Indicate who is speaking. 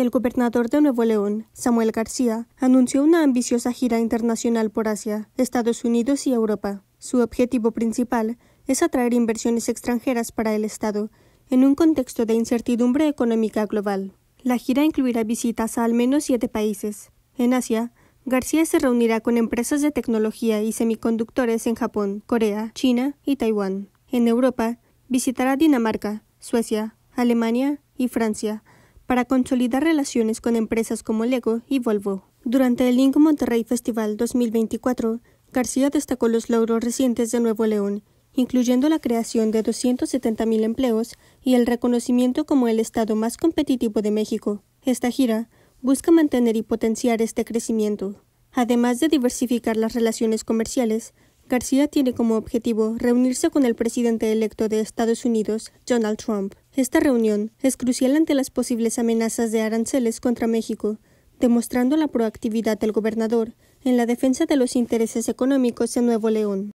Speaker 1: el gobernador de Nuevo León, Samuel García, anunció una ambiciosa gira internacional por Asia, Estados Unidos y Europa. Su objetivo principal es atraer inversiones extranjeras para el Estado, en un contexto de incertidumbre económica global. La gira incluirá visitas a al menos siete países. En Asia, García se reunirá con empresas de tecnología y semiconductores en Japón, Corea, China y Taiwán. En Europa, visitará Dinamarca, Suecia, Alemania y Francia para consolidar relaciones con empresas como Lego y Volvo. Durante el Inc. Monterrey Festival 2024, García destacó los logros recientes de Nuevo León, incluyendo la creación de 270.000 empleos y el reconocimiento como el estado más competitivo de México. Esta gira busca mantener y potenciar este crecimiento. Además de diversificar las relaciones comerciales, García tiene como objetivo reunirse con el presidente electo de Estados Unidos, Donald Trump. Esta reunión es crucial ante las posibles amenazas de aranceles contra México, demostrando la proactividad del gobernador en la defensa de los intereses económicos de Nuevo León.